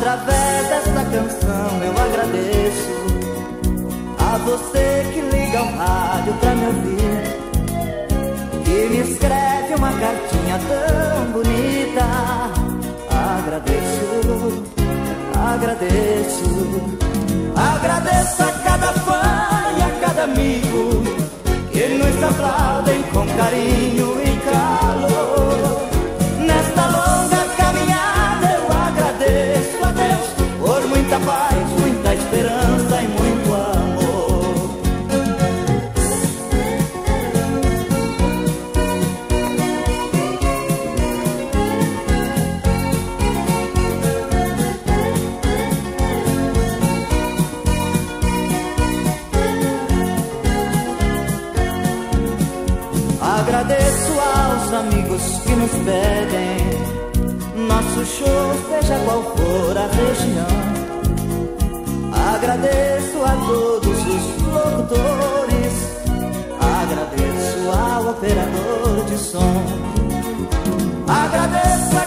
Através desta canção eu agradeço a você que liga o rádio pra me ouvir. Que me escreve uma cartinha tão bonita. Agradeço, agradeço, agradeço a Agradeço aos amigos que nos pedem nosso show, seja qual for a região. Agradeço a todos os locutores, agradeço ao operador de som. Agradeço